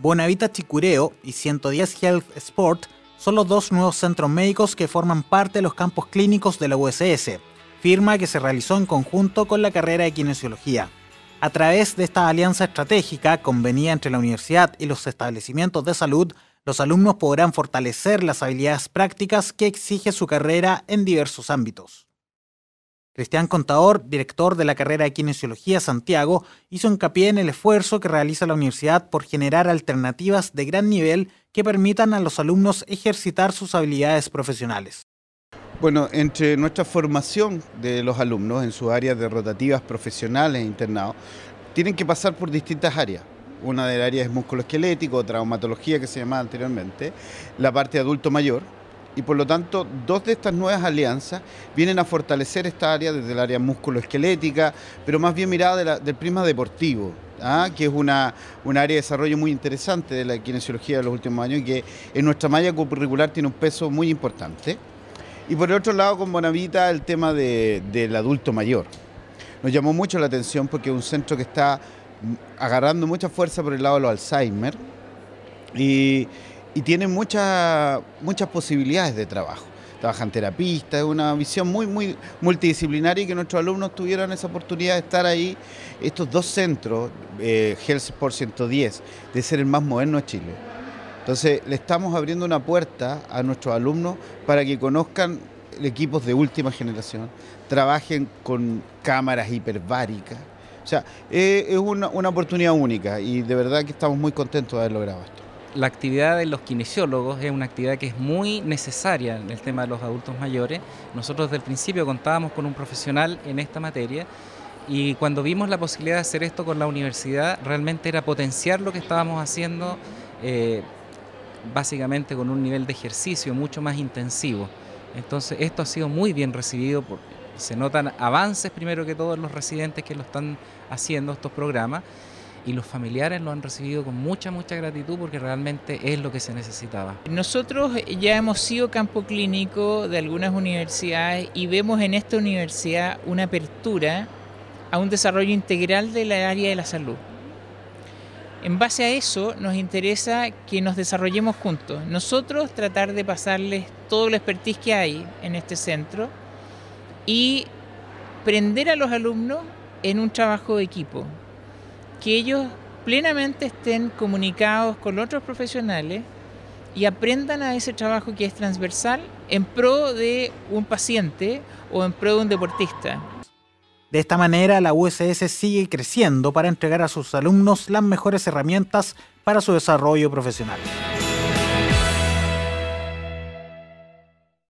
Bonavita Chicureo y 110 Health Sport son los dos nuevos centros médicos que forman parte de los campos clínicos de la USS, firma que se realizó en conjunto con la carrera de kinesiología. A través de esta alianza estratégica convenida entre la universidad y los establecimientos de salud, los alumnos podrán fortalecer las habilidades prácticas que exige su carrera en diversos ámbitos. Cristian Contador, director de la carrera de Kinesiología Santiago, hizo hincapié en el esfuerzo que realiza la universidad por generar alternativas de gran nivel que permitan a los alumnos ejercitar sus habilidades profesionales. Bueno, entre nuestra formación de los alumnos en sus áreas de rotativas profesionales e internados, tienen que pasar por distintas áreas. Una de las áreas es músculo esquelético, traumatología que se llamaba anteriormente, la parte adulto mayor, y por lo tanto dos de estas nuevas alianzas vienen a fortalecer esta área desde el área musculoesquelética, pero más bien mirada del prisma deportivo, ¿ah? que es una, área de desarrollo muy interesante de la kinesiología de los últimos años y que en nuestra malla curricular tiene un peso muy importante. Y por el otro lado, con Bonavita, el tema del adulto mayor. Nos llamó mucho la atención porque es un centro que está agarrando mucha fuerza por el lado de los Alzheimer y, y tiene muchas muchas posibilidades de trabajo. Trabajan terapistas, es una visión muy, muy multidisciplinaria y que nuestros alumnos tuvieran esa oportunidad de estar ahí. Estos dos centros, eh, Health Sport 110, de ser el más moderno de Chile. Entonces, le estamos abriendo una puerta a nuestros alumnos para que conozcan equipos de última generación, trabajen con cámaras hiperbáricas. O sea, eh, es una, una oportunidad única y de verdad que estamos muy contentos de haber logrado esto la actividad de los kinesiólogos es una actividad que es muy necesaria en el tema de los adultos mayores. Nosotros desde el principio contábamos con un profesional en esta materia y cuando vimos la posibilidad de hacer esto con la universidad, realmente era potenciar lo que estábamos haciendo, eh, básicamente con un nivel de ejercicio mucho más intensivo. Entonces esto ha sido muy bien recibido, se notan avances primero que todos los residentes que lo están haciendo estos programas y los familiares lo han recibido con mucha, mucha gratitud porque realmente es lo que se necesitaba. Nosotros ya hemos sido campo clínico de algunas universidades y vemos en esta universidad una apertura a un desarrollo integral de la área de la salud. En base a eso nos interesa que nos desarrollemos juntos. Nosotros tratar de pasarles todo el expertise que hay en este centro y prender a los alumnos en un trabajo de equipo que ellos plenamente estén comunicados con otros profesionales y aprendan a ese trabajo que es transversal en pro de un paciente o en pro de un deportista. De esta manera, la USS sigue creciendo para entregar a sus alumnos las mejores herramientas para su desarrollo profesional.